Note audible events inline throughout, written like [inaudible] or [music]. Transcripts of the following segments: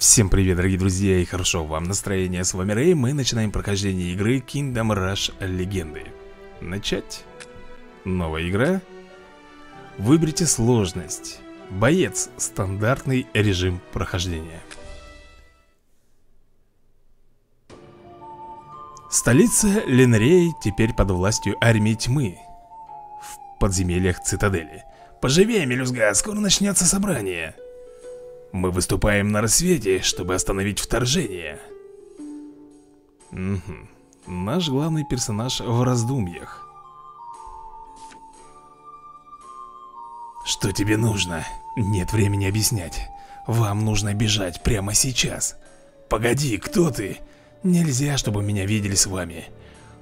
Всем привет, дорогие друзья, и хорошо вам настроение. С вами Рэй, мы начинаем прохождение игры Kingdom Rush Легенды. Начать? Новая игра? Выберите сложность. Боец. Стандартный режим прохождения. Столица Ленрей теперь под властью армии тьмы. В подземельях цитадели. Поживее, мелюзга, скоро начнется собрание. Мы выступаем на рассвете, чтобы остановить вторжение. Угу. Наш главный персонаж в раздумьях. Что тебе нужно? Нет времени объяснять. Вам нужно бежать прямо сейчас. Погоди, кто ты? Нельзя, чтобы меня видели с вами.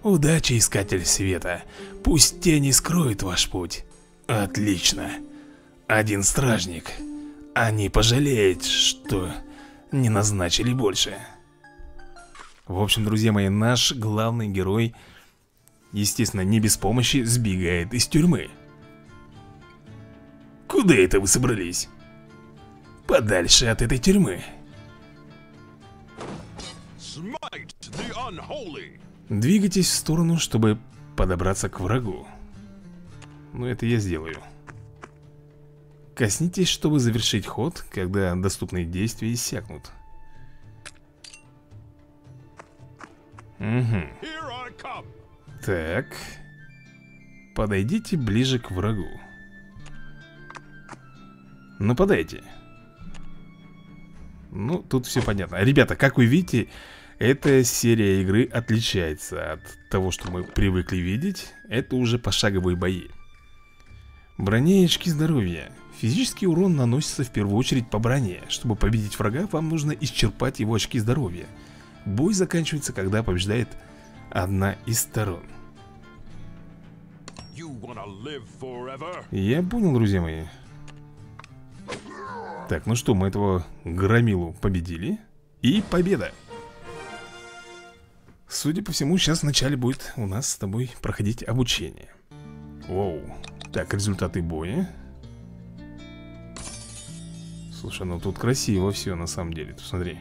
Удачи, искатель света. Пусть тени скроют ваш путь. Отлично. Один стражник. Они пожалеют, что не назначили больше. В общем, друзья мои, наш главный герой, естественно, не без помощи, сбегает из тюрьмы. Куда это вы собрались? Подальше от этой тюрьмы. Двигайтесь в сторону, чтобы подобраться к врагу. Ну, это я сделаю. Коснитесь, чтобы завершить ход, когда доступные действия иссякнут. Угу. Так. Подойдите ближе к врагу. Нападайте. Ну, тут все понятно. Ребята, как вы видите, эта серия игры отличается от того, что мы привыкли видеть. Это уже пошаговые бои. Броня и очки здоровья. Физический урон наносится в первую очередь по броне. Чтобы победить врага, вам нужно исчерпать его очки здоровья. Бой заканчивается, когда побеждает одна из сторон. Я понял, друзья мои. Так, ну что, мы этого громилу победили. И победа. Судя по всему, сейчас вначале будет у нас с тобой проходить обучение. Воу. Так, результаты боя. Слушай, ну тут красиво все на самом деле, ты смотри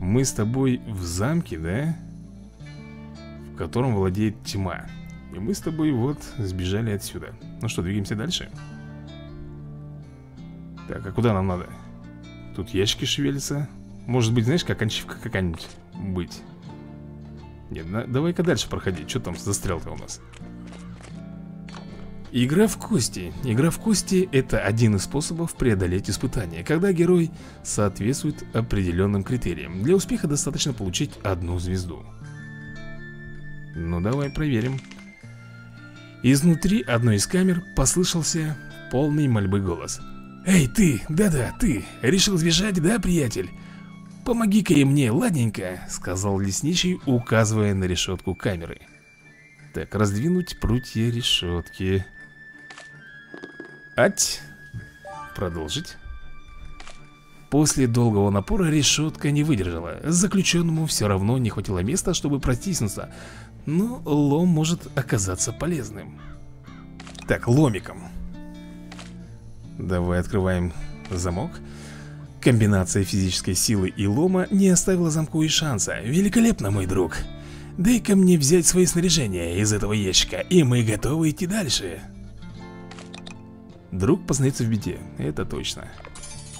Мы с тобой в замке, да? В котором владеет тьма И мы с тобой вот сбежали отсюда Ну что, двигаемся дальше? Так, а куда нам надо? Тут ящики шевелятся Может быть, знаешь, как кончивка какая-нибудь быть Нет, давай-ка дальше проходить Что там застрял-то у нас? Игра в кости. Игра в кости – это один из способов преодолеть испытание, когда герой соответствует определенным критериям. Для успеха достаточно получить одну звезду. Ну давай проверим. Изнутри одной из камер послышался полный мольбы голос. «Эй, ты! Да-да, ты! Решил сбежать, да, приятель? Помоги-ка и мне, ладненько!» Сказал лесничий, указывая на решетку камеры. Так, раздвинуть прутья решетки. Ать. Продолжить. После долгого напора решетка не выдержала. Заключенному все равно не хватило места, чтобы протиснуться. Но лом может оказаться полезным. Так, ломиком. Давай открываем замок. Комбинация физической силы и лома не оставила замку и шанса. Великолепно, мой друг. Дай-ка мне взять свои снаряжения из этого ящика, и мы готовы идти дальше. Друг познается в беде, это точно.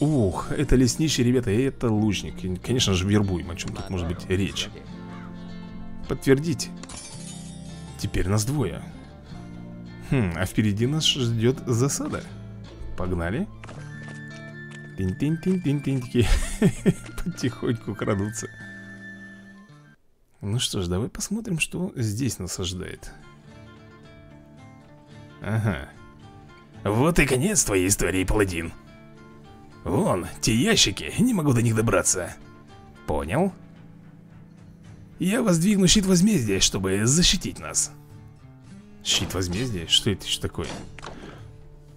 Ух, это лесничий, ребята, и это лучник Конечно же, вербуем, о чем тут может быть речь. Подтвердить. Теперь нас двое. Хм, а впереди нас ждет засада. Погнали. Тинь-тинь-тинь-тинь-тинь такие [laughs] Потихоньку крадутся. Ну что ж, давай посмотрим, что здесь нас ожидает. Ага вот и конец твоей истории, паладин Вон, те ящики, не могу до них добраться Понял? Я воздвигну щит возмездия, чтобы защитить нас Щит возмездия? Что это еще такое?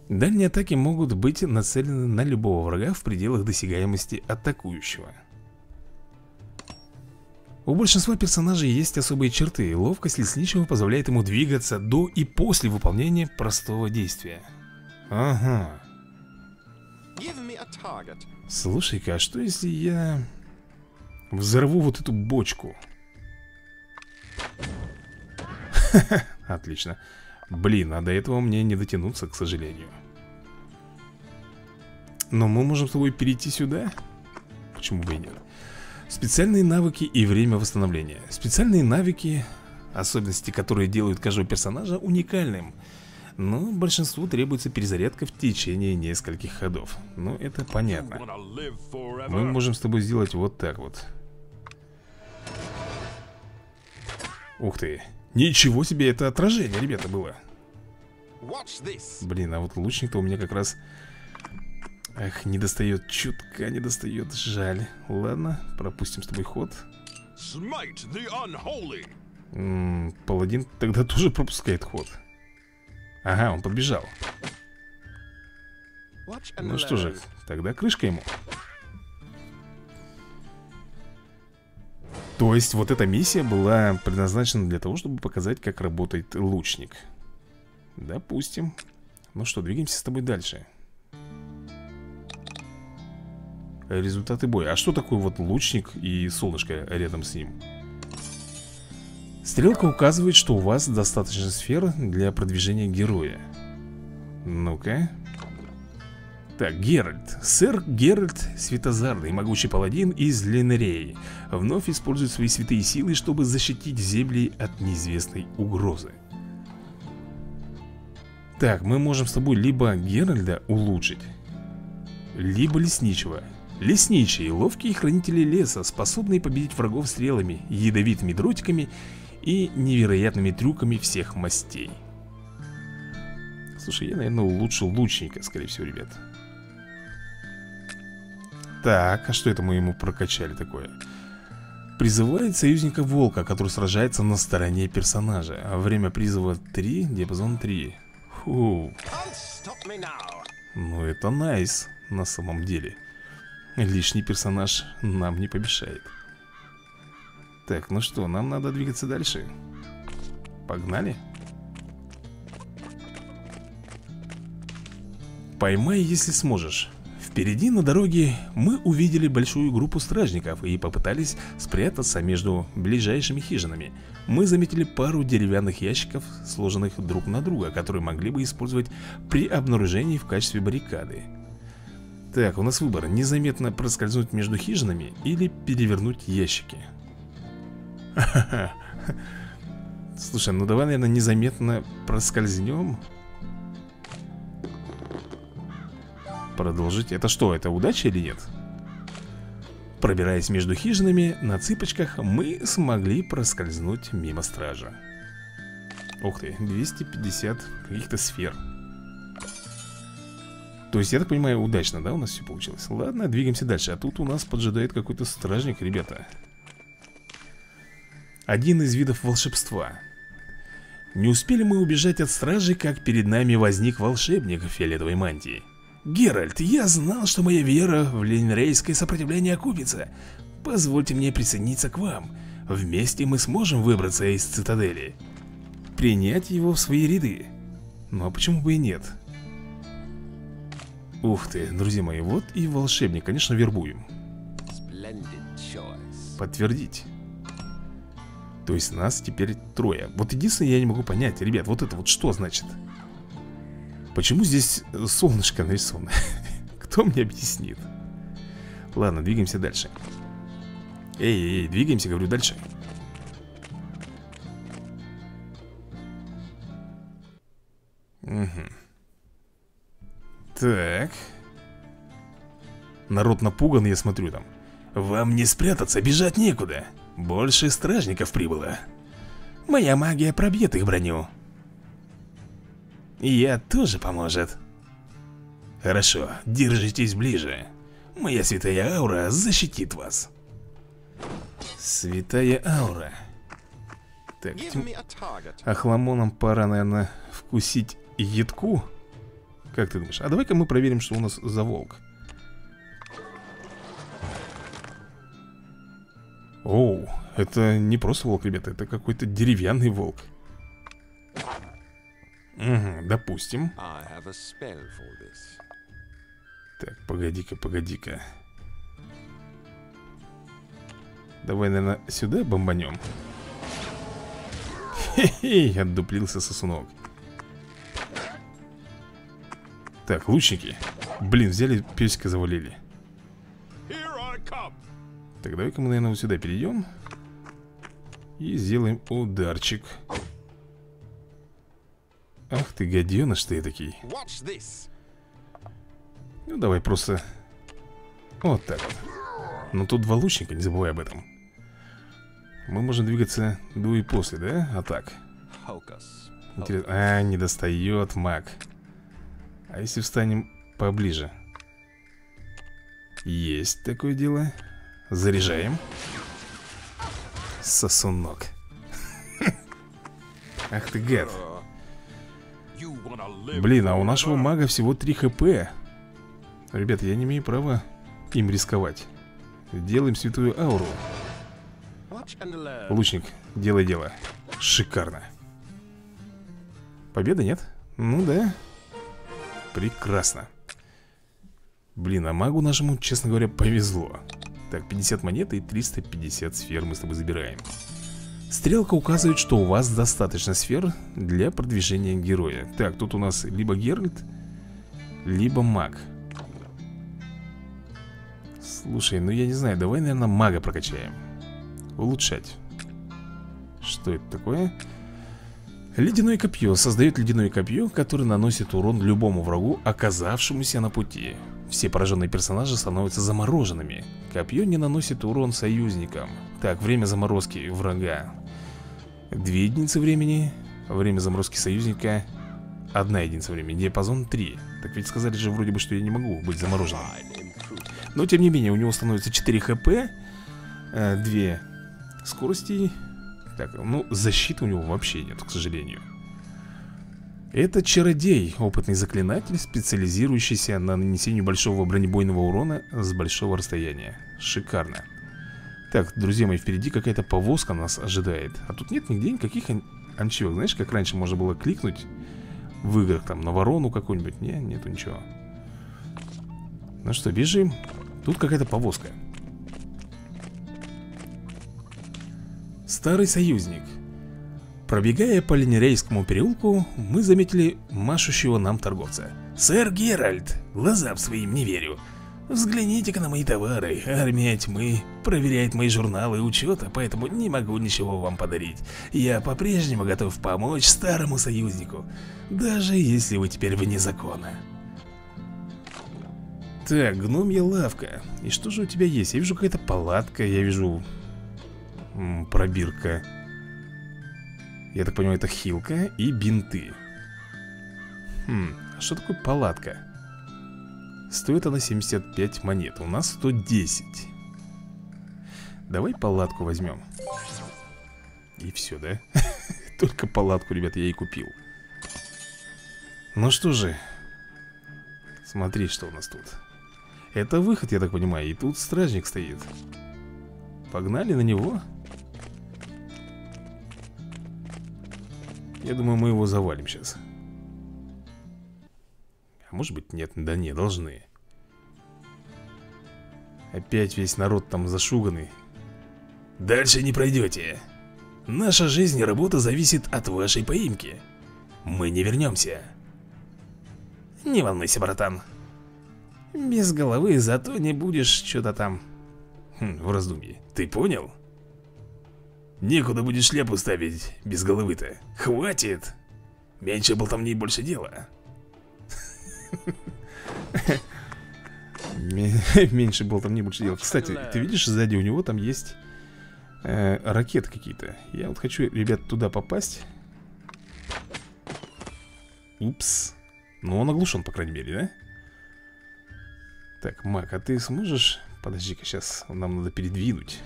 Дальние атаки могут быть нацелены на любого врага в пределах досягаемости атакующего у большинства персонажей есть особые черты Ловкость лесничего позволяет ему двигаться до и после выполнения простого действия Ага. Слушай-ка, а что если я взорву вот эту бочку? [laughs] Отлично. Блин, а до этого мне не дотянуться, к сожалению. Но мы можем с тобой перейти сюда? Почему бы и нет? Специальные навыки и время восстановления. Специальные навыки, особенности, которые делают каждого персонажа уникальным. Но большинству требуется перезарядка в течение нескольких ходов. Ну, это понятно. Мы можем с тобой сделать вот так вот. Ух ты. Ничего себе, это отражение, ребята, было. Блин, а вот лучник-то у меня как раз... Эх, не достает, чутка не достает, жаль Ладно, пропустим с тобой ход М -м, Паладин тогда тоже пропускает ход Ага, он подбежал Ну что же, тогда крышка ему. То есть вот эта миссия была предназначена для того, чтобы показать, как работает лучник. Допустим. Ну что, двигаемся с тобой дальше. Результаты боя. А что такое вот лучник и солнышко рядом с ним? Стрелка указывает, что у вас достаточно сфер для продвижения героя. Ну-ка. Так, Геральт. Сэр Геральт Светозарный, могучий паладин из Ленереи Вновь использует свои святые силы, чтобы защитить земли от неизвестной угрозы. Так, мы можем с тобой либо Геральда улучшить Либо Лесничего. Лесничие, ловкие хранители леса, способные победить врагов стрелами, ядовитыми дротиками и невероятными трюками всех мастей. Слушай, я, наверное, улучшил лучника, скорее всего, ребят. Так, а что это мы ему прокачали такое? Призывает союзника волка, который сражается на стороне персонажа. Время призыва 3, диапазон 3. Фу. Ну это найс на самом деле. Лишний персонаж нам не помешает Так, ну что, нам надо двигаться дальше Погнали Поймай, если сможешь Впереди на дороге мы увидели большую группу стражников и попытались спрятаться между ближайшими хижинами. Мы заметили пару деревянных ящиков, сложенных друг на друга, которые могли бы использовать при обнаружении в качестве баррикады. Так, у нас выбор. Незаметно проскользнуть между хижинами или перевернуть ящики. [laughs] Слушай, ну давай, наверное, незаметно проскользнем. Продолжить. Это что, это удача или нет? Пробираясь между хижинами на цыпочках, мы смогли проскользнуть мимо стража. Ух ты, 250 каких-то сфер. То есть, я так понимаю, удачно, да, у нас все получилось? Ладно, двигаемся дальше А тут у нас поджидает какой-то стражник, ребята Один из видов волшебства. Не успели мы убежать от стражи, как перед нами возник волшебник в фиолетовой мантии. Геральт, я знал, что моя вера в ленрейское сопротивление окупится. Позвольте мне присоединиться к вам. Вместе мы сможем выбраться из цитадели. Принять его в свои ряды. Ну, а почему бы и нет? Ух ты, друзья мои, вот и волшебник, конечно, вербуем. Подтвердить То есть нас теперь трое Вот единственное, я не могу понять, ребят, вот это вот что значит? Почему здесь солнышко нарисовано? [laughs] Кто мне объяснит? Ладно, двигаемся дальше Эй, эй, двигаемся, говорю, дальше Угу так. Народ напуган, я смотрю там. Вам не спрятаться, бежать некуда. Больше стражников прибыло. Моя магия пробьет их броню. Я тоже поможет. Хорошо, держитесь ближе. Моя святая аура защитит вас. Святая аура. Так, тем... Ахламоном пора, наверное, вкусить едку. Как ты думаешь? А давай-ка мы проверим, что у нас за волк Оу, это не просто волк, ребята Это какой-то деревянный волк. Угу, допустим. Так, погоди-ка, погоди-ка. Давай, наверное, сюда бомбанем. Хе-хе, отдуплился сосунок. Так, лучники. Блин, взяли песика завалили Так, давай-ка мы, наверное, вот сюда перейдем И сделаем ударчик. Ах ты, гаденыш ты такой. Ну, давай просто Вот так вот. Но тут два лучника, не забывай об этом. Мы можем двигаться до и после, да? А так. Интересно. А, не достает маг. А если встанем поближе? Есть такое дело Заряжаем. Сосунок. [laughs] Ах ты гад Блин, а у нашего мага всего 3 хп. Ребята, я не имею права им рисковать. Делаем святую ауру. Лучник, делай дело. Шикарно. Победа, нет? Ну да. Прекрасно. Блин, а магу нашему, честно говоря, повезло Так, 50 монет и 350 сфер мы с тобой забираем. Стрелка указывает, что у вас достаточно сфер для продвижения героя. Так, тут у нас либо Геральт, либо маг. Слушай, ну я не знаю, давай, наверное, мага прокачаем. Улучшать. Что это такое? Ледяное копье. Создает ледяное копье, которое наносит урон любому врагу, оказавшемуся на пути Все пораженные персонажи становятся замороженными. Копье не наносит урон союзникам. Так, время заморозки врага. Две единицы времени Время заморозки союзника Одна единица времени, диапазон 3 Так ведь сказали же вроде бы, что я не могу быть замороженным. Но тем не менее, у него становится 4 хп 2 скорости. Так, ну защиты у него вообще нет, к сожалению это чародей, опытный заклинатель, специализирующийся на нанесении большого бронебойного урона с большого расстояния. Шикарно. Так, друзья мои, впереди какая-то повозка нас ожидает. А тут нет нигде никаких ан анчевок Знаешь, как раньше можно было кликнуть в играх Там на ворону какую-нибудь? Не, нету ничего. Ну что, бежим. Тут какая-то повозка. Старый союзник Пробегая по Ленерейскому переулку, мы заметили машущего нам торговца «Сэр Геральт, глазам своим не верю Взгляните-ка на мои товары. Армия тьмы проверяет мои журналы учета, поэтому не могу ничего вам подарить. Я по-прежнему готов помочь старому союзнику, даже если вы теперь вне закона. Так, гномья лавка. И что же у тебя есть? Я вижу какая-то палатка, я вижу... М -м, пробирка. Я так понимаю, это хилка и бинты. Хм, а что такое палатка? Стоит она 75 монет У нас 110 Давай палатку возьмем И все, да? [laughs] Только палатку, ребят, я и купил Ну что же Смотри, что у нас тут Это выход, я так понимаю И тут стражник стоит Погнали на него Я думаю, мы его завалим сейчас а может быть нет, да не, должны. Опять весь народ там зашуганный. Дальше не пройдете. Наша жизнь и работа зависит от вашей поимки. Мы не вернемся. Не волнуйся, братан. Без головы зато не будешь что-то там. Хм, В раздумье. Ты понял? Некуда будешь шляпу ставить без головы-то. Хватит. Меньше болтовни, больше дела. [laughs] [laughs] Меньше был там не больше делать Кстати, ты видишь, сзади у него там есть э, ракеты какие-то. Я вот хочу, ребят, туда попасть. Упс. Ну, он оглушен, по крайней мере, да? Так, Мак, а ты сможешь... Подожди-ка, сейчас нам надо передвинуть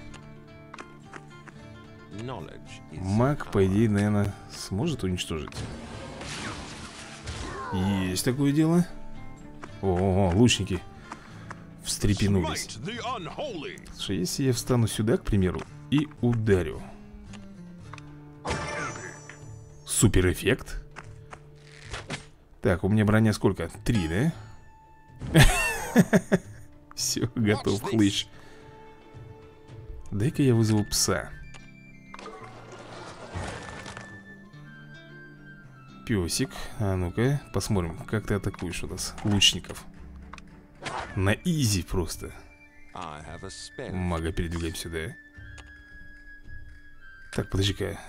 Мак, по идее, наверное, сможет уничтожить есть такое дело. О, -о, -о лучники встрепенулись. Слушай, если я встану сюда, к примеру, и ударю. Супер эффект. Так, у меня броня сколько? Три, да? [laughs] Все, готов, хлыщ. Дай-ка я вызову пса. Песик. А ну-ка, посмотрим, как ты атакуешь у нас лучников. На изи просто. Мага передвигаем сюда. Так, подожди-ка.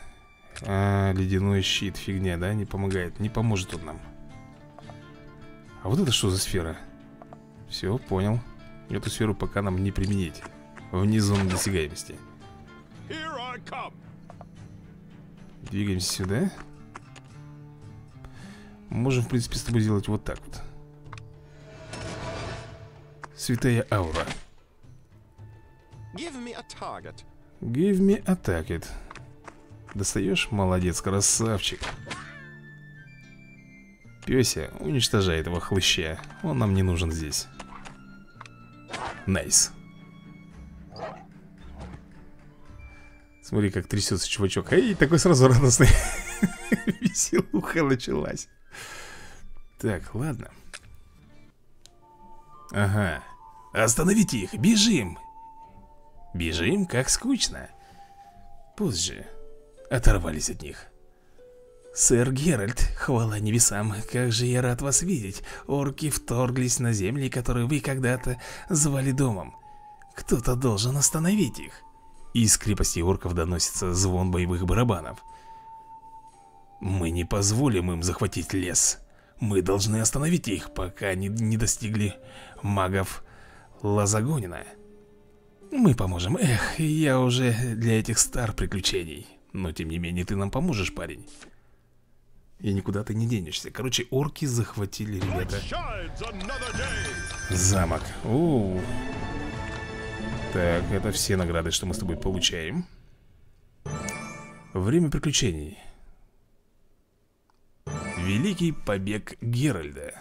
А, ледяной щит, фигня, да? Не помогает. Не поможет он нам. А вот это что за сфера? Все, понял. Эту сферу пока нам не применить. Вне зоны досягаемости. Двигаемся сюда. Можем, в принципе, с тобой сделать вот так вот. Святая аура. Give me a target. Give me a target. Достаешь? Молодец, красавчик. Пёся, уничтожай этого хлыща. Он нам не нужен здесь. Nice. Смотри, как трясется чувачок. Эй, такой сразу радостный. [laughs] Веселуха началась. Так, ладно. Ага. Остановите их, бежим. Бежим, как скучно. Позже. Оторвались от них. «Сэр Геральт, хвала небесам, как же я рад вас видеть. Орки вторглись на земли, которые вы когда-то звали домом. Кто-то должен остановить их». Из крепости орков доносится звон боевых барабанов. «Мы не позволим им захватить лес. Мы должны остановить их, пока они не достигли магов Лазагонина. Мы поможем. Эх, я уже для этих стар приключений. Но тем не менее ты нам поможешь, парень». И никуда ты не денешься Короче, орки захватили, ребята Замок У -у -у. Так, это все награды, что мы с тобой получаем Время приключений Великий побег Геральда.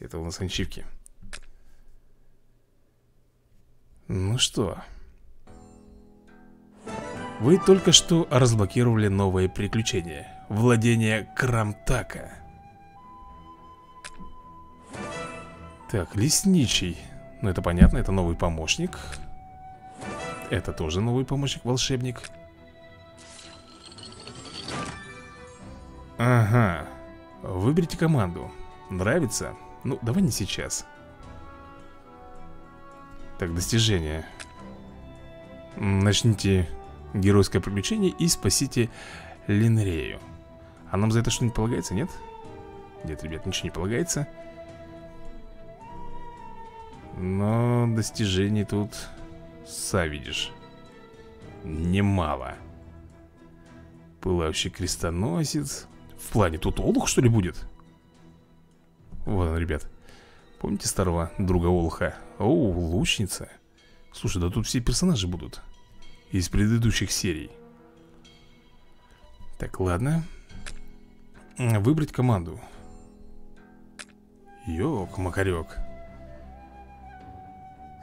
Это у нас ачивки Ну что? Вы только что разблокировали новое приключение. Владение Крамтака. Так, лесничий. Ну это понятно, это новый помощник. Это тоже новый помощник-волшебник Ага. Выберите команду. Нравится? Ну, давай не сейчас. Так, достижение. Начните геройское приключение и спасите Линрею. А нам за это что-нибудь полагается, нет? Нет, ребят, ничего не полагается. Но достижений тут Савидишь Немало. Пылающий крестоносец В плане тут Олух что ли будет? Вот он, ребят. Помните старого друга Олуха? Оу, лучница. Слушай, да тут все персонажи будут Из предыдущих серий. Так, ладно. Выбрать команду. Ёк, макарек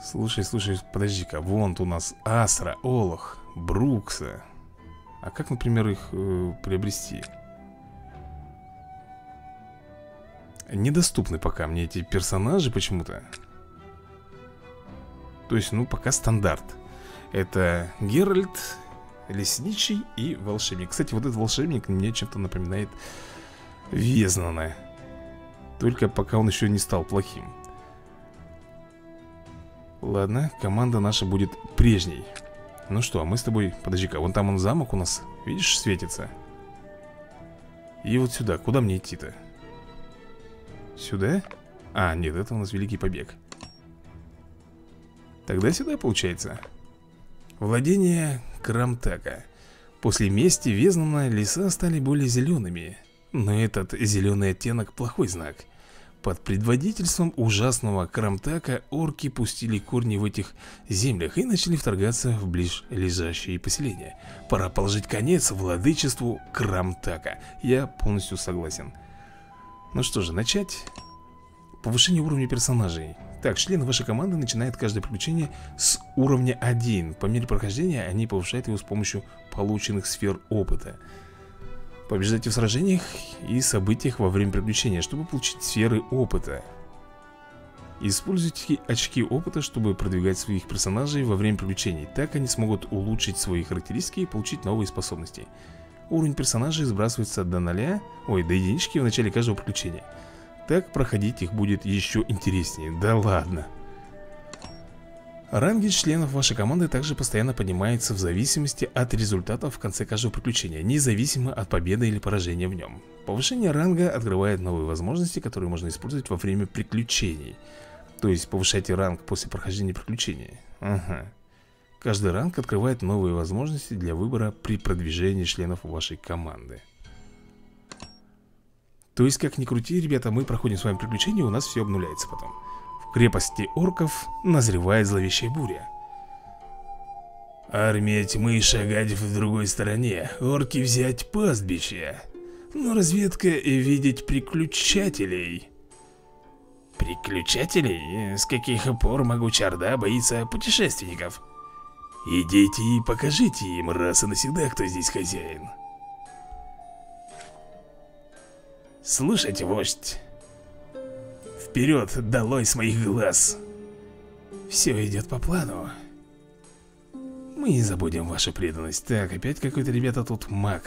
Слушай, слушай, подожди-ка. Вон у нас Асра, Олох, Брукса. А как, например, их э, приобрести? Недоступны пока мне эти персонажи почему-то. То есть, ну, пока стандарт. Это Геральт, Лесничий и волшебник. Кстати, вот этот волшебник мне чем-то напоминает Везнана Только пока он еще не стал плохим. Ладно, команда наша будет прежней. Ну что, а мы с тобой... Подожди-ка, вон там он замок у нас Видишь, светится? И вот сюда, куда мне идти-то? Сюда? А, нет, это у нас Великий Побег. Тогда сюда получается. Владение Крамтака После мести Везнана леса стали более зелеными но этот зеленый оттенок плохой знак. Под предводительством ужасного Крамтака орки пустили корни в этих землях и начали вторгаться в ближайшие поселения. Пора положить конец владычеству Крамтака Я полностью согласен Ну что же, начать. Повышение уровня персонажей. Так, члены вашей команды начинают каждое приключение с уровня 1 По мере прохождения они повышают его с помощью полученных сфер опыта. Побеждайте в сражениях и событиях во время приключения, чтобы получить сферы опыта. Используйте очки опыта, чтобы продвигать своих персонажей во время приключений. Так они смогут улучшить свои характеристики и получить новые способности Уровень персонажей сбрасывается до ноля, ой, до единички в начале каждого приключения Так проходить их будет еще интереснее, да ладно Ранги членов вашей команды также постоянно поднимаются в зависимости от результатов в конце каждого приключения, независимо от победы или поражения в нем. Повышение ранга открывает новые возможности, которые можно использовать во время приключений. То есть повышайте ранг после прохождения приключения. Ага. Каждый ранг открывает новые возможности для выбора при продвижении членов вашей команды. То есть, как ни крути, ребята, мы проходим с вами приключения, у нас все обнуляется потом крепости орков назревает зловещая буря. Армия тьмы шагать в другой стороне, орки взять пастбище. Но разведка и видеть приключателей. Приключателей? С каких пор могучая Орда боится путешественников? Идите и покажите им раз и навсегда, кто здесь хозяин. Слушайте, вождь, Вперед, долой с моих глаз. Все идет по плану. Мы не забудем вашу преданность. Так, опять какой-то, ребята, тут маг.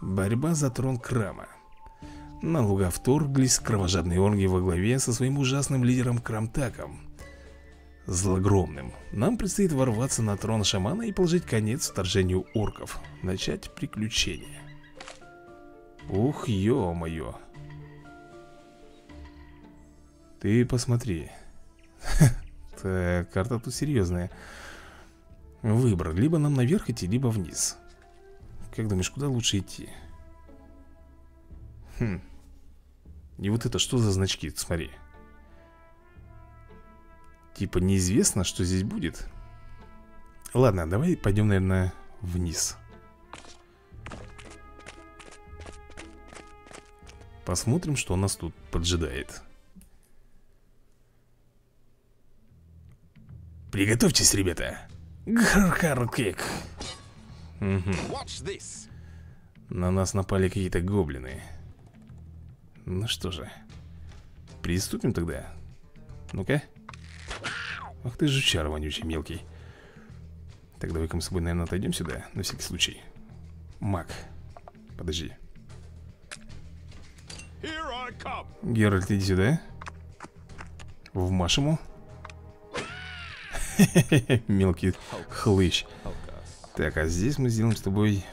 Борьба за трон Крама. На луга вторглись кровожадные орги во главе со своим ужасным лидером Крамтаком Злогромным Нам предстоит ворваться на трон шамана и положить конец вторжению орков Начать приключения Ух, ё-моё ты посмотри. [laughs] Так, карта тут серьезная. Выбор. Либо нам наверх идти, либо вниз. Как думаешь, куда лучше идти? Хм. И вот это что за значки? Смотри. Типа неизвестно, что здесь будет. Ладно, давай пойдем, наверное, вниз. Посмотрим, что нас тут поджидает. Приготовьтесь, ребята. Грхаркик. Угу. На нас напали какие-то гоблины. Ну что же. Приступим тогда. Ну-ка. Ах ты жучар вонючий мелкий. Так, давай-ка мы с собой, наверное, отойдем сюда, на всякий случай. Мак. Подожди. Геральт, иди сюда. Вмашь ему. [laughs] Мелкий хлыщ Так, а здесь мы сделаем с тобой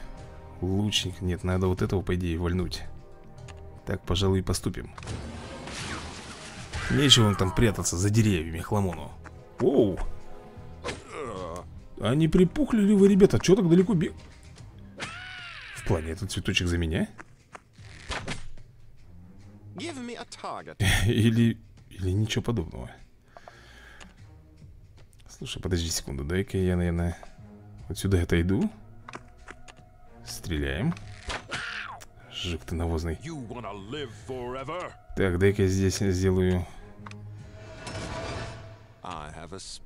лучник Нет, надо вот этого, по идее, вольнуть Так, пожалуй, и поступим Нечего он там прятаться за деревьями, хламону Оу А не припухли ли вы, ребята? Чего так далеко бег... В плане, этот цветочек за меня? [laughs] Или... Или ничего подобного Слушай, подожди секунду, дай-ка я, наверное, вот сюда отойду. Стреляем. Жук ты навозный. Так, дай-ка я здесь сделаю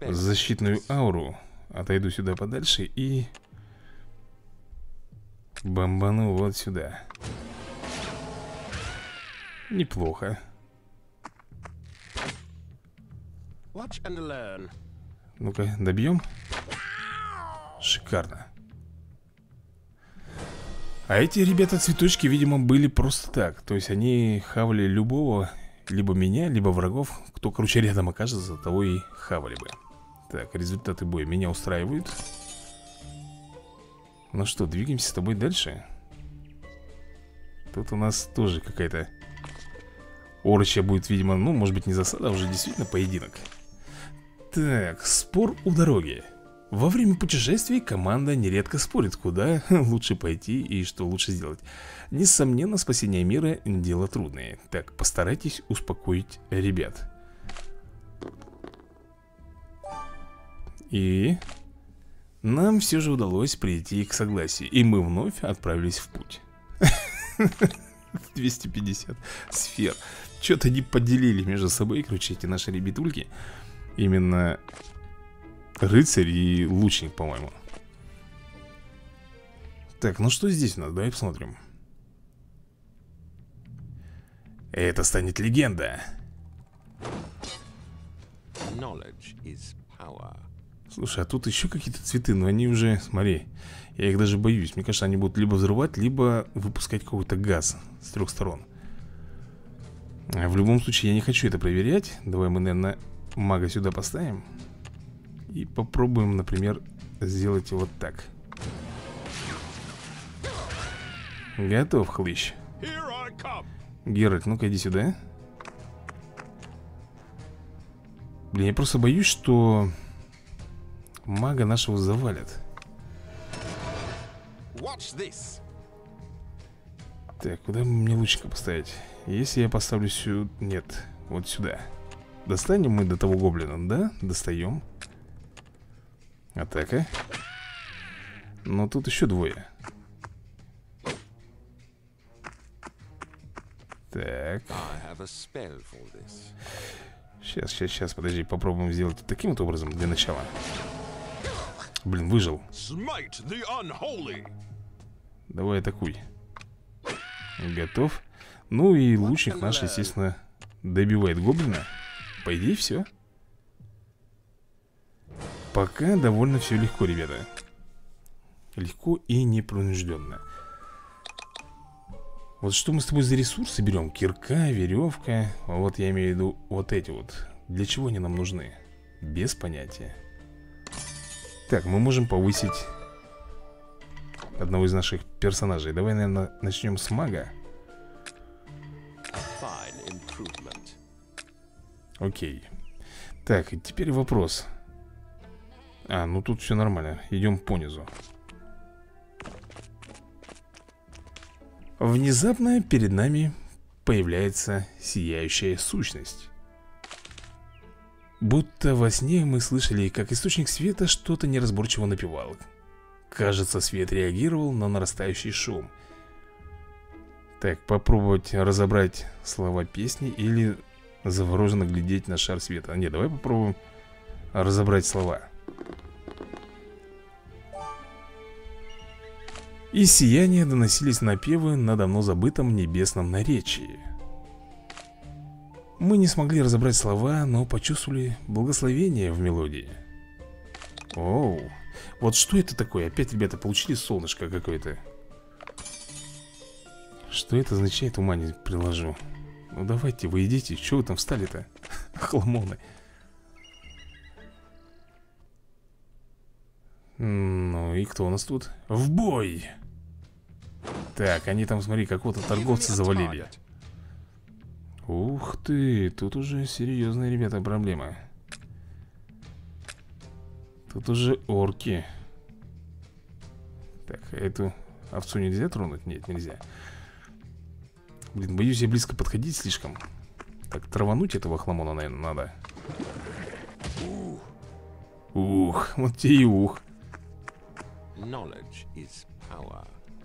защитную ауру. Отойду сюда подальше и бомбану вот сюда. Неплохо. Ну-ка, добьем Шикарно А эти ребята цветочки, видимо, были просто так То есть они хавали любого Либо меня, либо врагов Кто, короче, рядом окажется, того и хавали бы. Так, результаты боя меня устраивают. Ну что, двигаемся с тобой дальше. Тут у нас тоже какая-то Орочья будет, видимо, ну, может быть, не засада, а уже действительно поединок. Так, спор у дороги Во время путешествий команда нередко спорит, куда [laughs] лучше пойти и что лучше сделать. Несомненно, спасение мира – дело трудное. Так, постарайтесь успокоить ребят. И... Нам все же удалось прийти к согласию И мы вновь отправились в путь. [laughs] 250 сфер. Что-то не поделили между собой, короче, эти наши ребятульки. Именно рыцарь и лучник, по-моему. Так, ну что здесь у нас? Давай посмотрим. Это станет легенда. Слушай, а тут еще какие-то цветы, но они уже, смотри, я их даже боюсь. Мне кажется, они будут либо взрывать, либо выпускать какой-то газ с трех сторон. В любом случае, я не хочу это проверять. Давай мы, наверное, мага сюда поставим. И попробуем, например, сделать вот так. Готов, хлыщ. Геральт, ну-ка иди сюда. Блин, я просто боюсь, что мага нашего завалят. Так, куда мне лучника поставить? Если я поставлю сюда... Нет, вот сюда. Достанем мы до того гоблина, да? Достаем. Атака. Но тут еще двое. Так. Сейчас, сейчас, сейчас, подожди, попробуем сделать таким вот образом для начала. Блин, выжил. Давай атакуй. Готов. Ну и лучник наш, естественно, добивает гоблина. По идее, все. Пока довольно все легко, ребята. Легко и непринужденно. Вот что мы с тобой за ресурсы берем? Кирка, веревка Вот я имею в виду вот эти вот Для чего они нам нужны? Без понятия Так, мы можем повысить Одного из наших персонажей Давай, наверное, начнем с мага Окей Так, теперь вопрос А, ну тут все нормально Идем по низу Внезапно перед нами появляется сияющая сущность. Будто во сне мы слышали, как источник света что-то неразборчиво напевал. Кажется, свет реагировал на нарастающий шум. Так, попробовать разобрать слова песни или завороженно глядеть на шар света. Не, давай попробуем разобрать слова. Из сияния доносились напевы на давно забытом небесном наречии. Мы не смогли разобрать слова, но почувствовали благословение в мелодии. Оу, вот что это такое? Опять, ребята, получили солнышко какое-то. Что это означает, ума не приложу. Ну давайте, вы идите, что вы там встали-то? [laughs] Хламоны. Ну и кто у нас тут? В бой! Так, они там, смотри, какого-то торговца завалили Ух ты, тут уже серьезные, ребята, проблемы Тут уже орки Так, эту овцу нельзя тронуть? Нет, нельзя Блин, боюсь я близко подходить слишком Так, травануть этого хламона, наверное, надо Ух, [laughs] вот тебе и ух.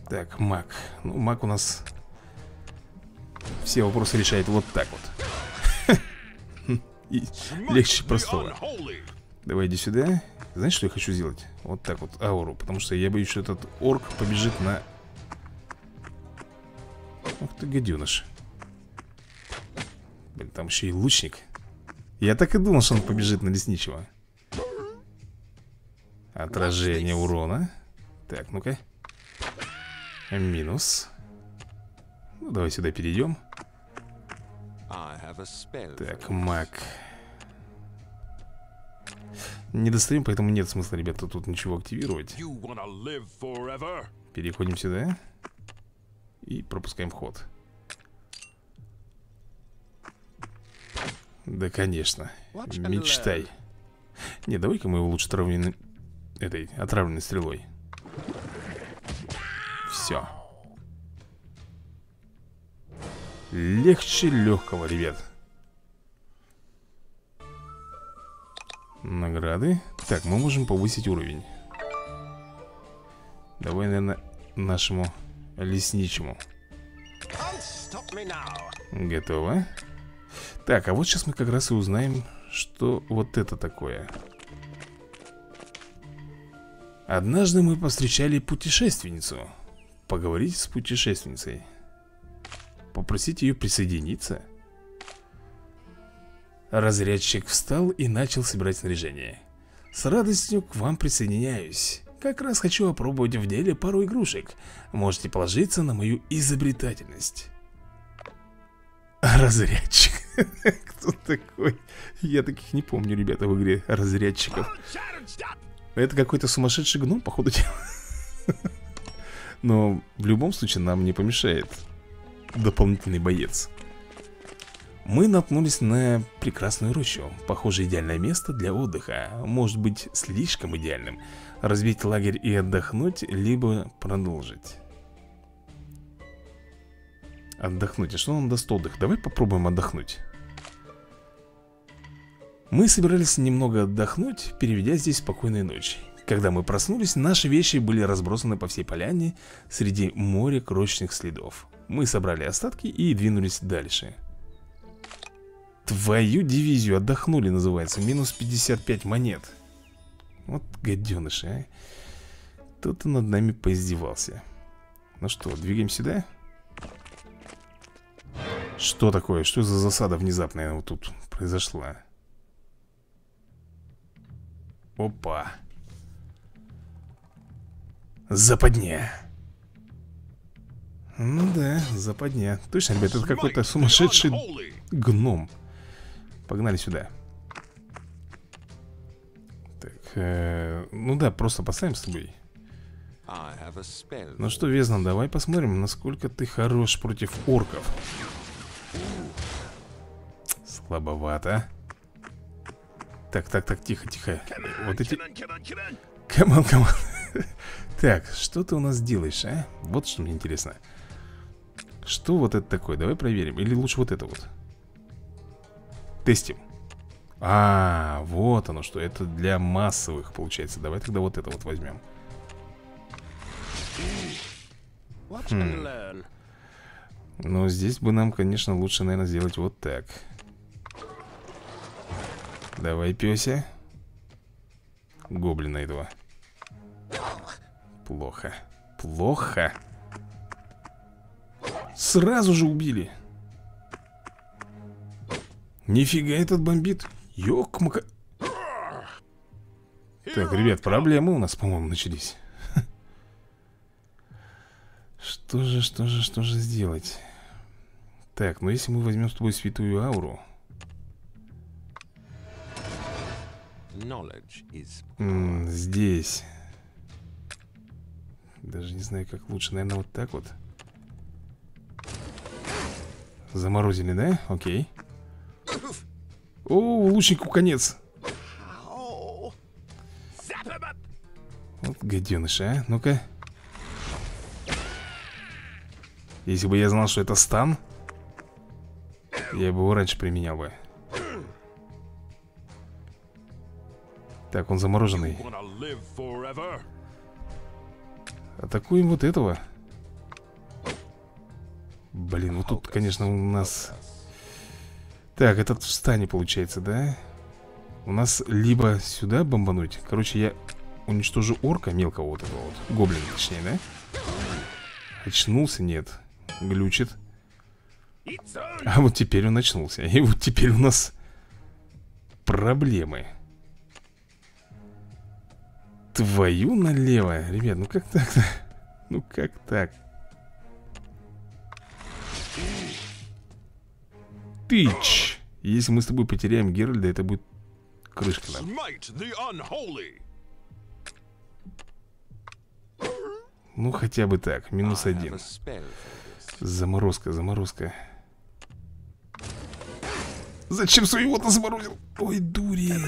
Так, маг. Ну, маг у нас все вопросы решает вот так вот. [laughs] И легче простого. Давай иди сюда. Знаешь, что я хочу сделать? Вот так вот, ауру. Потому что я боюсь, что этот орк побежит на... Ух ты, гаденыш. Блин, там еще и лучник. Я так и думал, что он побежит на лесничего. Отражение урона. Так, ну-ка. Минус. Ну, давай сюда перейдем. Так, маг. Не достаем, поэтому нет смысла, ребята, тут ничего активировать. Переходим сюда И пропускаем вход Да, конечно. Мечтай. Не, давай-ка мы его лучше травленной Этой, отравленной стрелой все Легче легкого, ребят. Награды. Так, мы можем повысить уровень. Давай, наверное, нашему лесничему. Готово. Так, а вот сейчас мы как раз и узнаем, что вот это такое. Однажды мы повстречали путешественницу Поговорить с путешественницей? Попросить ее присоединиться? Разрядчик встал и начал собирать снаряжение. С радостью к вам присоединяюсь. Как раз хочу опробовать в деле пару игрушек. Можете положиться на мою изобретательность Разрядчик? [laughs] Кто такой? Я таких не помню, ребята, в игре разрядчиков. Это какой-то сумасшедший гном, походу дела [laughs] Но в любом случае нам не помешает Дополнительный боец. Мы наткнулись на прекрасную рощу. Похоже, идеальное место для отдыха. Может быть, слишком идеальным. Разбить лагерь и отдохнуть, либо продолжить. Отдохнуть, а что нам даст отдых? Давай попробуем отдохнуть. Мы собирались немного отдохнуть, переведя здесь спокойную ночь Когда мы проснулись, наши вещи были разбросаны по всей поляне Среди моря крошечных следов Мы собрали остатки и двинулись дальше Твою дивизию отдохнули, называется Минус 55 монет Вот гаденыши, а Кто-то над нами поиздевался Ну что, двигаем сюда? Что такое? Что за засада внезапная вот тут произошла? Опа Западня Ну да, западня Точно, ребят, это какой-то сумасшедший гном. Погнали сюда. Так, э, ну да, просто поставим с тобой. Ну что, Везнан, давай посмотрим, насколько ты хорош против орков. Слабовато. Так, так, так, тихо, тихо. Вот эти... Come on, come on [laughs] Так, что ты у нас делаешь, а? Вот что мне интересно. Что вот это такое? Давай проверим. Или лучше вот это вот? Тестим. А, вот оно что. Это для массовых получается. Давай тогда вот это вот возьмем. Хм. Ну, здесь бы нам, конечно, лучше, наверное, сделать вот так. Давай, пёся. Гоблина этого Плохо. Плохо. Сразу же убили. Нифига этот бомбит. Ёк-мака. Так, ребят, проблемы у нас, по-моему, начались. Что же, что же, что же сделать? Так, ну если мы возьмем с тобой святую ауру. Здесь Даже не знаю, как лучше Наверное, вот так вот. Заморозили, да? Окей. О, лучнику конец. Вот гаденыш, а, ну-ка. Если бы я знал, что это стан Я бы его раньше применял бы. Так, он замороженный Атакуем вот этого Блин, вот тут, конечно, у нас так, этот в стане получается, да? У нас либо сюда бомбануть Короче, я уничтожу орка мелкого вот этого вот Гоблина, точнее, да? Очнулся? Нет Глючит А вот теперь он очнулся И вот теперь у нас Проблемы Твою налево Ребят, ну как так-то? Ну как так? Тыч! Если мы с тобой потеряем Геральда, это будет крышка нам. Ну, хотя бы так. Минус один. Заморозка, заморозка. Зачем своего-то заморозил? Ой, дурень.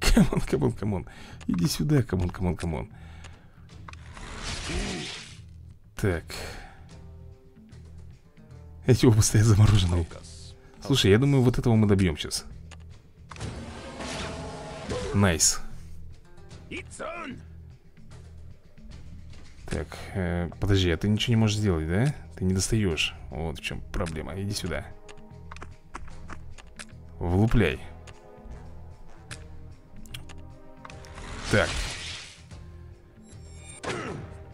Come on, come on, come on. Иди сюда, come on, come on, come on. Так. Эти оба стоят замороженные. Слушай, я думаю, вот этого мы добьем сейчас Nice. Так, э, подожди, а ты ничего не можешь сделать, да? Ты не достаешь. Вот в чем проблема, иди сюда. Влупляй. Так.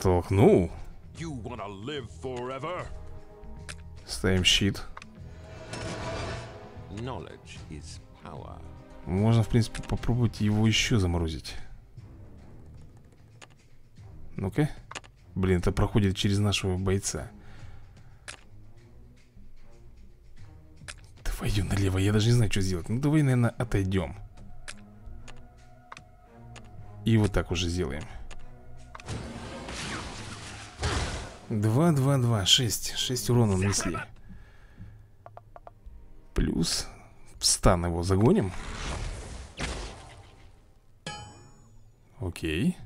Толкнул Ставим щит Можно, в принципе, попробовать его еще заморозить. Ну-ка. Блин, это проходит через нашего бойца. Твою налево, я даже не знаю, что сделать. Ну давай, наверное, отойдем И вот так уже сделаем Два, два, два, шесть Шесть урона нанесли. Плюс в стан его загоним. Окей.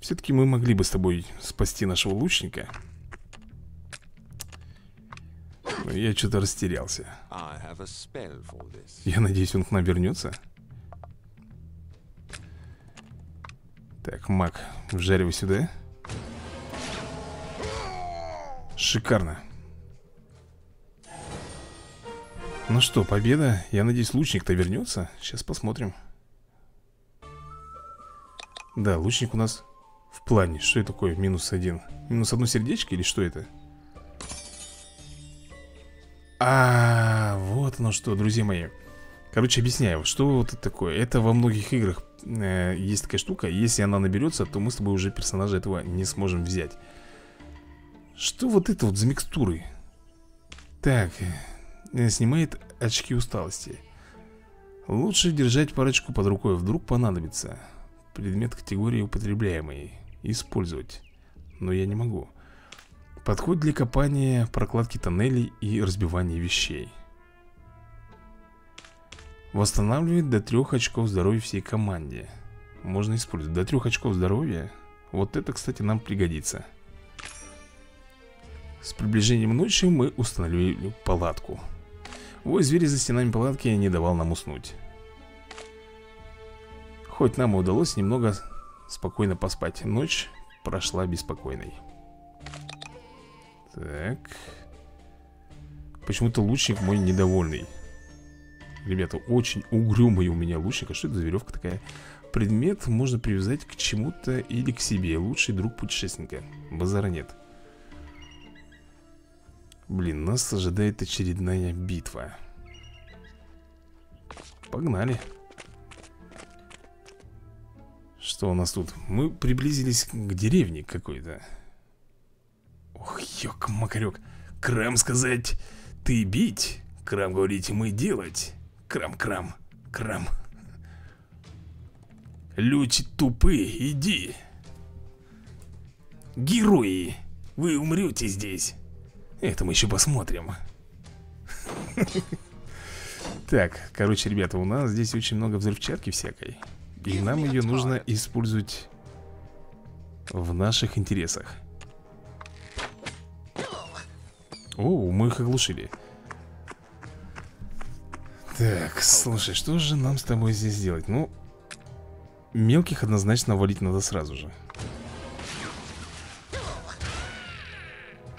Все-таки мы могли бы с тобой спасти нашего лучника. Но я что-то растерялся. Я надеюсь, он к нам вернется Так, маг, вжаривай сюда Шикарно. Ну что, победа? Я надеюсь, лучник-то вернется. Сейчас посмотрим. Да, лучник у нас в плане. Что это такое? Минус один? Минус одно сердечко или что это? А, вот оно что, друзья мои. Короче, объясняю, что вот это такое. Это во многих играх э, есть такая штука. Если она наберется, то мы с тобой уже персонажа этого не сможем взять Что вот это вот за микстуры? Так, Э, снимает очки усталости. Лучше держать парочку под рукой, вдруг понадобится. Предмет категории употребляемый. Использовать. Но я не могу. Подходит для копания, прокладки тоннелей и разбивания вещей. Восстанавливает до трех очков здоровья всей команде. Можно использовать. До трех очков здоровья? Вот это, кстати, нам пригодится С приближением ночи мы установили палатку. Вой зверя за стенами палатки не давал нам уснуть. Хоть нам и удалось немного спокойно поспать Ночь прошла беспокойной. Так. Почему-то лучник мой недовольный. Ребята, очень угрюмый у меня лучник. А что это за веревка такая? Предмет можно привязать к чему-то или к себе. Лучший друг путешественника. Базара нет Блин, нас ожидает очередная битва. Погнали. Что у нас тут? Мы приблизились к деревне какой-то. Ох, ёк-макарёк Крам сказать, ты бить Крам говорить, мы делать. Крам-крам, крам Люди тупые, иди. Герои, вы умрете здесь это мы еще посмотрим. Так, короче, ребята, у нас здесь очень много взрывчатки всякой И нам ее нужно использовать в наших интересах. О, мы их оглушили. Так, слушай, что же нам с тобой здесь делать? Ну, мелких однозначно валить надо сразу же.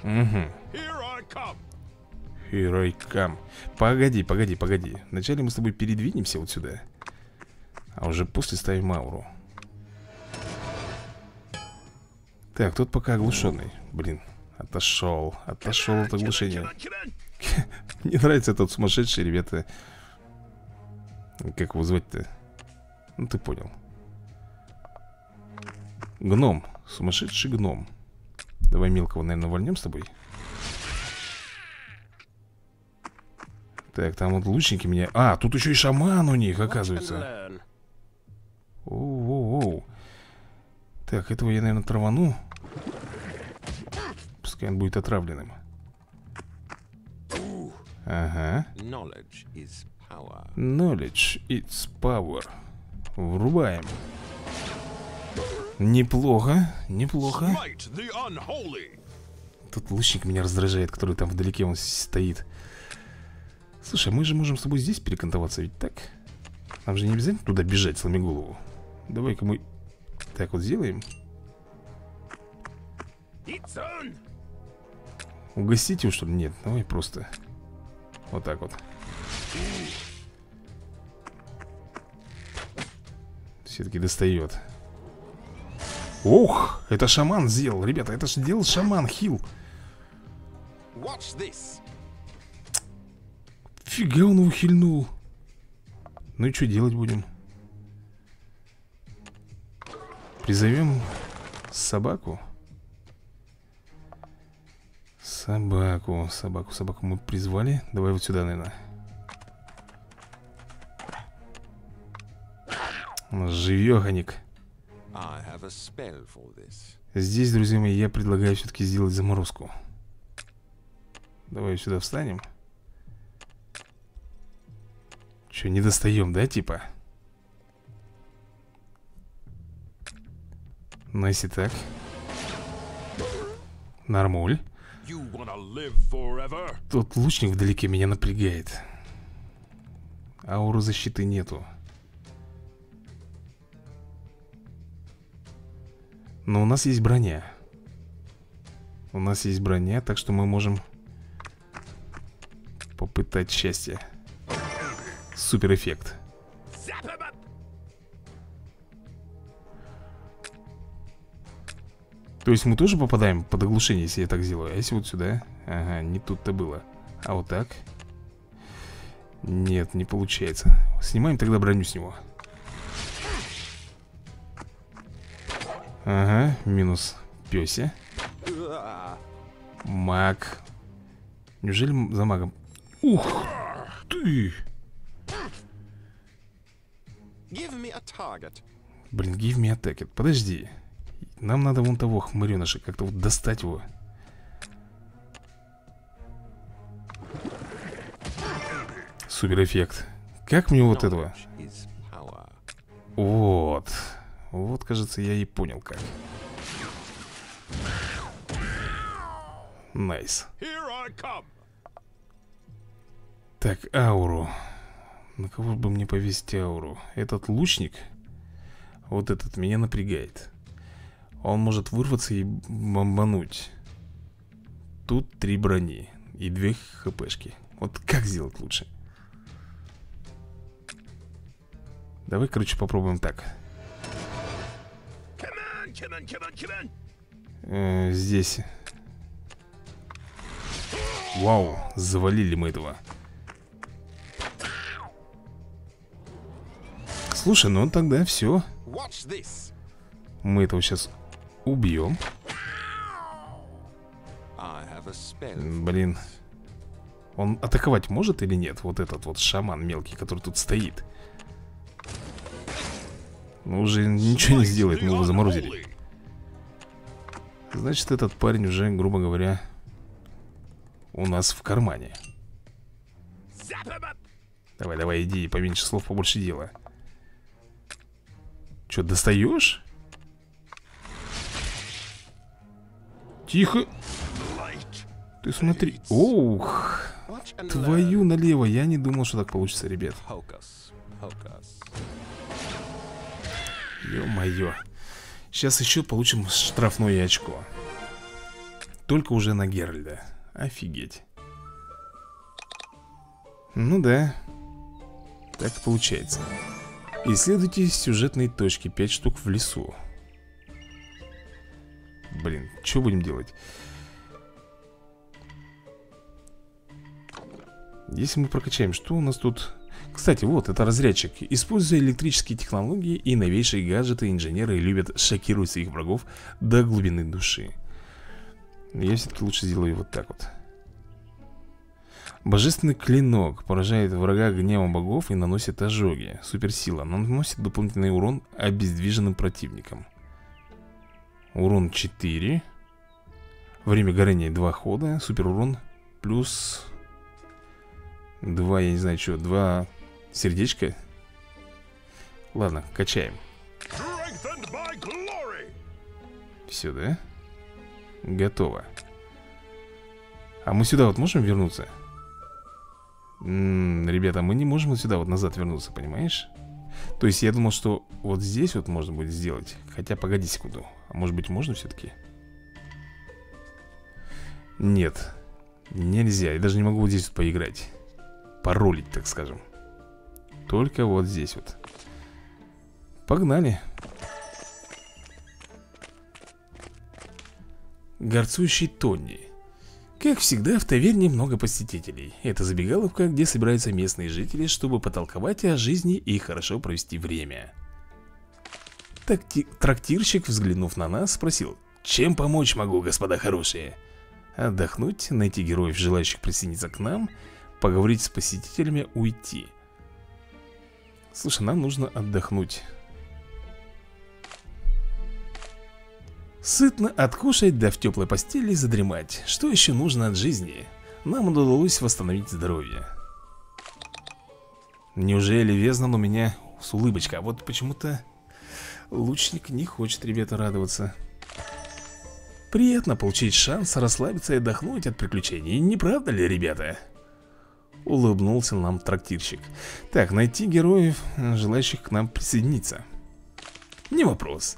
Угу Come Погоди, погоди, погоди. Вначале мы с тобой передвинемся вот сюда А уже после ставим ауру. Так, тут пока оглушенный. Блин, отошел Отошел от оглушения. [laughs] Мне нравится этот сумасшедший, ребята. Как его звать-то? Ну ты понял. Гном, сумасшедший гном. Давай мелкого, наверное, вольнем с тобой Так, там вот лучники меня... А, тут еще и шаман у них, оказывается. Оу-оу-оу. Так, этого я, наверное, травану. Пускай он будет отравленным. Ага. Knowledge is power. Врубаем. Неплохо, неплохо. Тут лучник меня раздражает, который там вдалеке он стоит. Слушай, мы же можем с тобой здесь перекантоваться, ведь так? Нам же не обязательно туда бежать, сломи голову. Давай-ка мы так вот сделаем. Угостить его, что ли? Нет, давай просто Вот так вот. Все-таки достает Ох, это шаман сделал Ребята, это же делал шаман, хил Нифига он ухильнул Ну и что делать будем? Призовем собаку? Собаку, собаку, собаку мы призвали. Давай вот сюда, наверное Живеханик Здесь, друзья мои, я предлагаю все-таки сделать заморозку. Давай сюда встанем Че, не достаем, да, типа? Ну, если так. Нормуль. Тот лучник вдалеке меня напрягает. Ауру защиты нету. Но у нас есть броня. У нас есть броня, так что мы можем Попытать счастье Супер эффект То есть мы тоже попадаем под оглушение, если я так сделаю А если вот сюда? Ага, не тут-то было А вот так? Нет, не получается Снимаем тогда броню с него Ага, минус пёся Маг Неужели за магом? Ух ты! Блин, give me a target Подожди. Нам надо вон того хмыреныша Как-то вот достать его. Супер эффект Как мне вот этого? Вот. Вот, кажется, я и понял как. Nice. Так, ауру На кого бы мне повесить ауру? Этот лучник Вот этот меня напрягает. Он может вырваться и бомбануть. Тут три брони И две хпшки. Вот как сделать лучше? Давай, короче, попробуем так. Э, Здесь. Вау, завалили мы этого Слушай, ну тогда все Мы этого сейчас Убьем Блин. Он атаковать может или нет? Вот этот вот шаман мелкий, который тут стоит. Ну уже ничего не сделает, мы его заморозили. Значит, этот парень уже, грубо говоря У нас в кармане. Давай, давай, иди, поменьше слов, побольше дела Че, достаешь? Тихо. Ты смотри. Оух. Твою налево. Я не думал, что так получится, ребят. Ё-моё. Сейчас еще получим штрафное очко. Только уже на Геральда. Офигеть. Ну да. Так получается. Исследуйте сюжетные точки. 5 штук в лесу. Блин, что будем делать? Если мы прокачаем, что у нас тут? Кстати, вот, это разрядчик Используя электрические технологии и новейшие гаджеты Инженеры любят шокировать своих врагов до глубины души Я все-таки лучше сделаю вот так вот Божественный клинок поражает врага гневом богов и наносит ожоги. Суперсила, но наносит дополнительный урон обездвиженным противникам. Урон 4 Время горения 2 хода. Супер урон плюс 2, я не знаю что 2 сердечка. Ладно, качаем. Все, да? Готово. А мы сюда вот можем вернуться? М -м, ребята, мы не можем вот сюда вот назад вернуться, понимаешь? То есть я думал, что вот здесь вот можно будет сделать. Хотя, погоди секунду. А может быть можно все-таки? Нет. Нельзя, я даже не могу вот здесь вот поиграть. Паролить, так скажем. Только вот здесь вот. Погнали. Горцующий Тони Как всегда, в таверне много посетителей. Это забегаловка, где собираются местные жители, чтобы потолковать о жизни и хорошо провести время. Такти трактирщик, взглянув на нас, спросил, «Чем помочь могу, господа хорошие?» Отдохнуть, найти героев, желающих присоединиться к нам, поговорить с посетителями, уйти. Слушай, нам нужно отдохнуть. Сытно откушать, да в теплой постели задремать. Что еще нужно от жизни? Нам удалось восстановить здоровье. Неужели Везнан у меня с улыбочкой? А вот почему-то лучник не хочет, ребята, радоваться. Приятно получить шанс расслабиться и отдохнуть от приключений. Не правда ли, ребята? Улыбнулся нам трактирщик. Так, найти героев, желающих к нам присоединиться. Не вопрос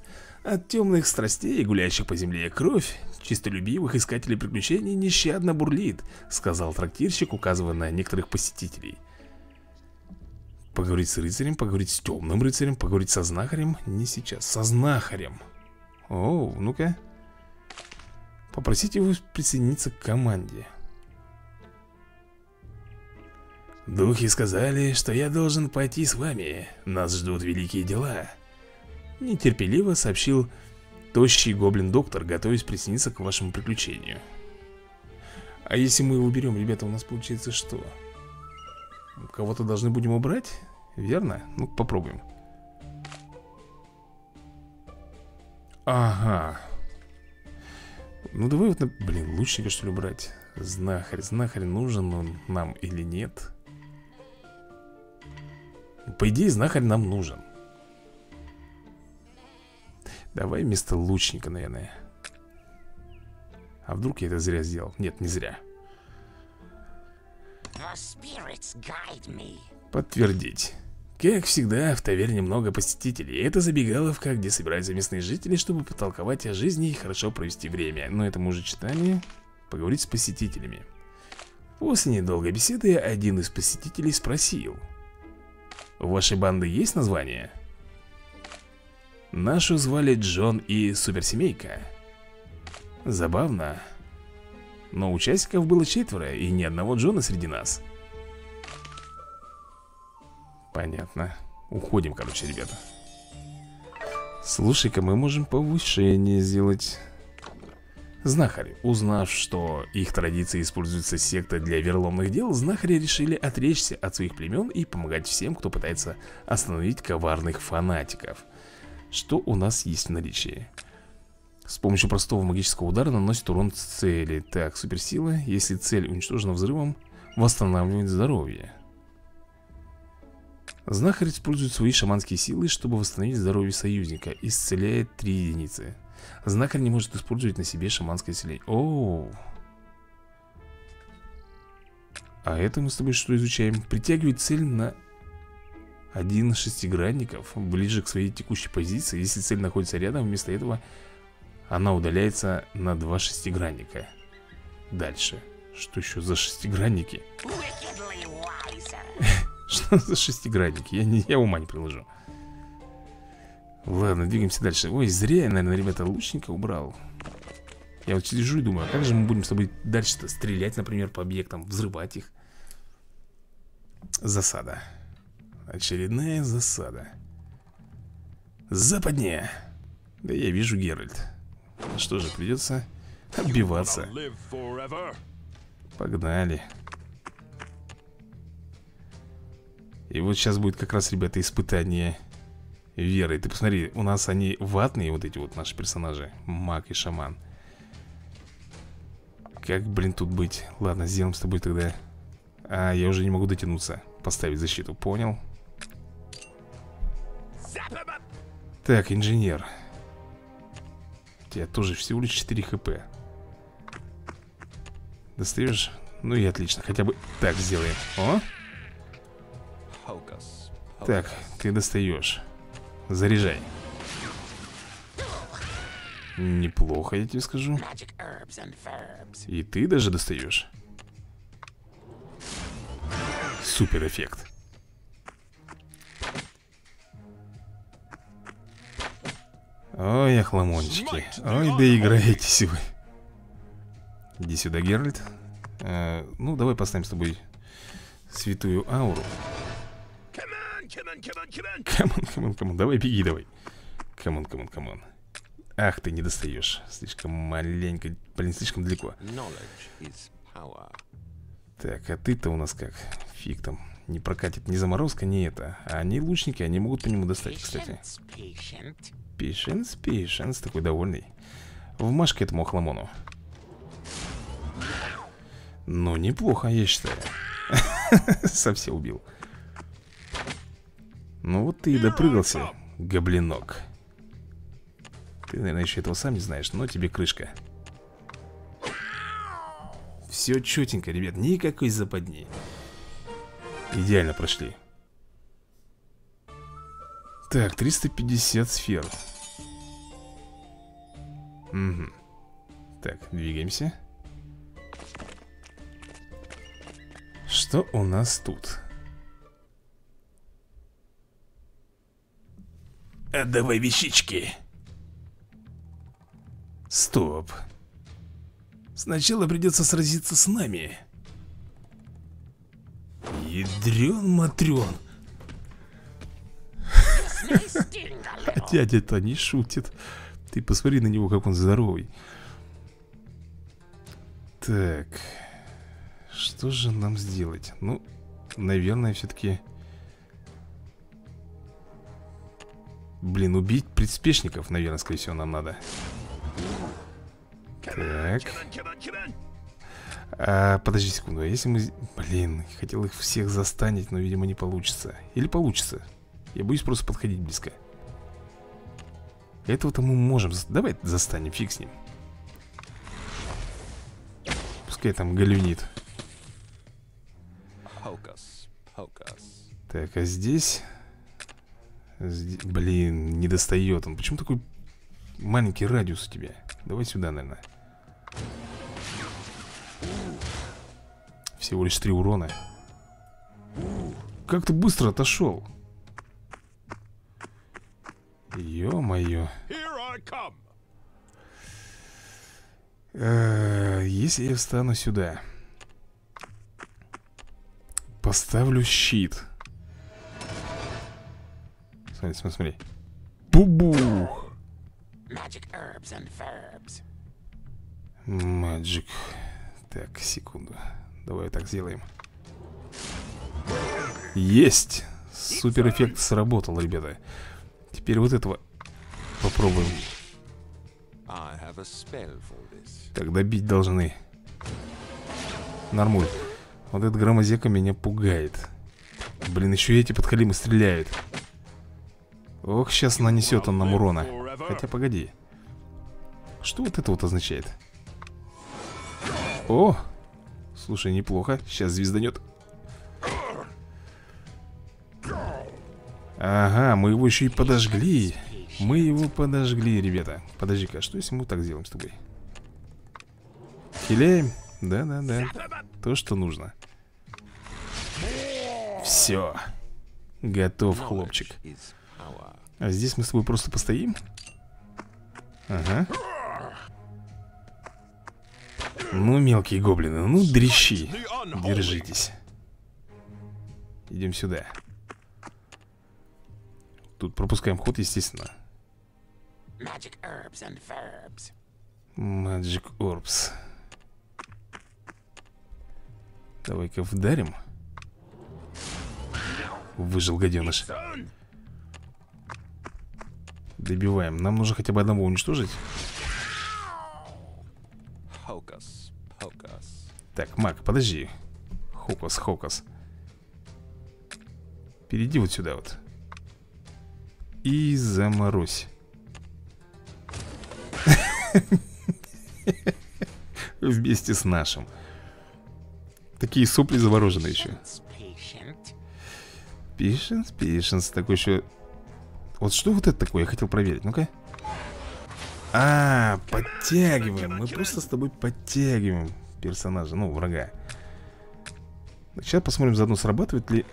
от темных страстей, гуляющих по земле кровь, чистолюбивых искателей приключений нещадно бурлит, сказал трактирщик, указывая на некоторых посетителей. Поговорить с рыцарем, поговорить с темным рыцарем, поговорить со знахарем Не сейчас, со знахарем. О, ну-ка. Попросите его присоединиться к команде. Духи сказали, что я должен пойти с вами. Нас ждут великие дела Нетерпеливо сообщил тощий гоблин-доктор, готовясь присоединиться к вашему приключению. А если мы его берем, ребята, у нас получается что? Кого-то должны будем убрать? Верно? Ну, попробуем. Ага. Ну, давай вот, на... блин, лучника что ли брать? Знахарь, знахарь нужен он нам или нет? По идее, знахарь нам нужен. Давай вместо лучника, наверное. А вдруг я это зря сделал? Нет, не зря. Подтвердить. Как всегда, в таверне много посетителей Это забегаловка, где собираются местные жители Чтобы потолковать о жизни и хорошо провести время. Но это мы уже читали. Поговорить с посетителями. После недолгой беседы один из посетителей спросил. У вашей банды есть название? Нашу звали Джон и Суперсемейка. Забавно Но участников было четверо И ни одного Джона среди нас. Понятно. Уходим, короче, ребята. Слушай-ка, мы можем повышение сделать. Знахари, узнав, что их традиции используются сектой для верломных дел Знахари решили отречься от своих племен и помогать всем, кто пытается остановить коварных фанатиков что у нас есть в наличии? С помощью простого магического удара наносит урон цели. Так, суперсила. Если цель уничтожена взрывом Восстанавливает здоровье. Знахарь использует свои шаманские силы, чтобы восстановить здоровье союзника. Исцеляет 3 единицы. Знахарь не может использовать на себе шаманское исцеление. Оу. А это мы с тобой что изучаем? Притягивает цель на один шестигранников ближе к своей текущей позиции. Если цель находится рядом, вместо этого она удаляется на два шестигранника. Дальше. Что еще за шестигранники? [laughs] Что за шестигранники? Я, не, я ума не приложу. Ладно, двигаемся дальше. Ой, зря я, наверное, ребята, лучника убрал. Я вот сижу и думаю, а как же мы будем с тобой дальше-то стрелять, например, по объектам Взрывать их? Засада Очередная засада. Западня Да я вижу Геральт. Что же, придется отбиваться. Погнали. И вот сейчас будет как раз, ребята, испытание веры. Ты посмотри, у нас они ватные, вот эти вот наши персонажи Маг и шаман. Как, блин, тут быть? Ладно, сделаем с тобой тогда. А, я уже не могу дотянуться Поставить защиту, понял? Так, инженер. У тебя тоже всего лишь 4 хп. Достаешь? Ну и отлично, хотя бы так сделаем. О! Так, ты достаешь. Заряжай. Неплохо, я тебе скажу. И ты даже достаешь. Супер эффект Ой, охламончики. Ой, да играетесь вы. Иди сюда, Геральт. А, Ну, давай поставим с тобой святую ауру. Come on, come on, come on, давай беги, давай. Come on, come on, come on Ах, ты не достаешь. Слишком маленько, блин, слишком далеко. Так, а ты-то у нас как? Фиг там. Не прокатит ни заморозка, ни это. А они лучники, они могут по нему достать, кстати Пишенс, пишенс, такой довольный Вмашка этому охламону. Ну, неплохо, я считаю. [laughs] Совсем убил. Ну вот ты и допрыгался, гоблинок. Ты, наверное, еще этого сам не знаешь, но тебе крышка. Все четенько, ребят, никакой западни. Идеально прошли Так, 350 сфер. Угу Так, двигаемся. Что у нас тут? Отдавай вещички. Стоп. Сначала придется сразиться с нами. Ядрен-матрен дядя-то не шутит. Ты посмотри на него, как он здоровый. Так. Что же нам сделать? Ну, наверное, все-таки Блин, убить предспешников, наверное, скорее всего, нам надо. Так. А, подожди секунду, а если мы... Блин, хотел их всех застанить, но, видимо, не получится. Или получится? Я боюсь просто подходить близко Этого-то мы можем... Давай застанем, фиг с ним. Пускай там галюнит. Так, а здесь... здесь... Блин, не достает он. Почему такой маленький радиус у тебя? Давай сюда, наверное. Всего лишь три урона. Как ты быстро отошел Ё-моё. Э, Если я встану сюда Поставлю щит. Смотри, смотри, смотри. Бубух Magic Так, секунду. Давай так сделаем. Есть! Супер эффект сработал, ребята Теперь вот этого попробуем. Так, добить должны. Нормуль. Вот этот громозека меня пугает. Блин, еще и эти подхалимы стреляют. Ох, сейчас нанесет он нам урона. Хотя, погоди. Что вот это вот означает? О! Слушай, неплохо. Сейчас звезданет Ага, мы его еще и подожгли. Мы его подожгли, ребята. Подожди-ка, а что если мы так сделаем с тобой? Хиляем? Да-да-да. То, что нужно. Все Готов, хлопчик. А здесь мы с тобой просто постоим? Ага. Ну, мелкие гоблины, ну, дрищи. Держитесь. Идем сюда Тут пропускаем ход, естественно. Magic Herbs and Verbs. Magic Orbs. Давай-ка вдарим. Выжил гаденыш. Добиваем. Нам нужно хотя бы одного уничтожить. Так, маг, подожди. Хокус, хокус. Перейди вот сюда вот И заморозь Вместе с нашим Такие сопли заворожены еще Пишенс, пишенс Такой еще вот что вот это такое? Я хотел проверить. Ну-ка. А, подтягиваем. Мы просто с тобой подтягиваем персонажа, ну, врага. Сейчас посмотрим заодно, срабатывает ли...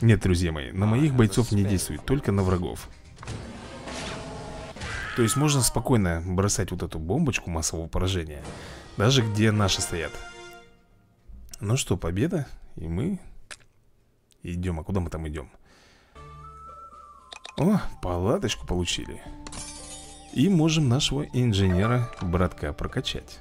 Нет, друзья мои, на моих бойцов не действует, только на врагов. То есть можно спокойно бросать вот эту бомбочку массового поражения Даже где наши стоят. Ну что, победа И мы идем, а куда мы там идем? О, палаточку получили. И можем нашего инженера-братка прокачать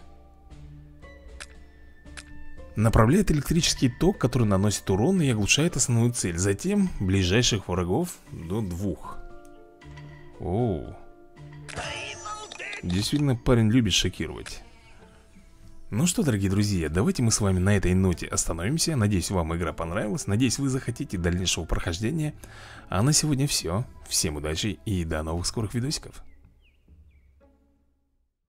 Направляет электрический ток, который наносит урон и оглушает основную цель. Затем ближайших врагов до двух. Оу Действительно, парень любит шокировать. Ну что, дорогие друзья, давайте мы с вами на этой ноте остановимся. Надеюсь, вам игра понравилась. Надеюсь, вы захотите дальнейшего прохождения. А на сегодня все Всем удачи и до новых скорых видосиков